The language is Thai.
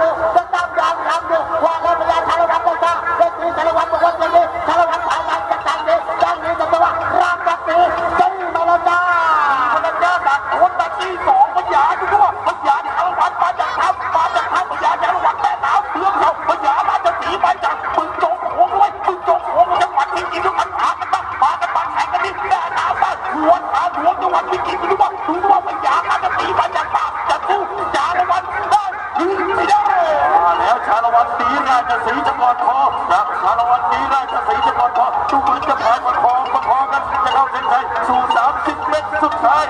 อยู่ยังตามยามกูวาแล้วพยาาลวัฒได้จ้าเด็กจะรัฒน์บว่าอย่ด้ฉัน์ถามมันจะตามนี้ตั้นี้จะตัวรามกับนี้จึงมาแล้วจ้าพระเจ้าตัดคนตัดที่สองพญาทุกคพญาชาลวันมาจากทัพมาจากทัพพญาชาลวันแม่น้ำเรื่องเราพญาราชสีมาจากบึงจงโขงด้วยบึงจงโขงจัหวัดพิจิตรมันหากันบ้างากันบ้าแข่งกันนี่แม่น้ำบ้าหัวขาหัวจังวัดพิจิต ละวันได้หรือไม่ได้มาแล้วชาละวันตีราชสีจังหวัดคอจากชาละวันตีราชสีจังหวัดคอดูเหมือนจะพายประคองประคองกันจะเข้าเส้นชัยสู่30เมตรสุดท้าย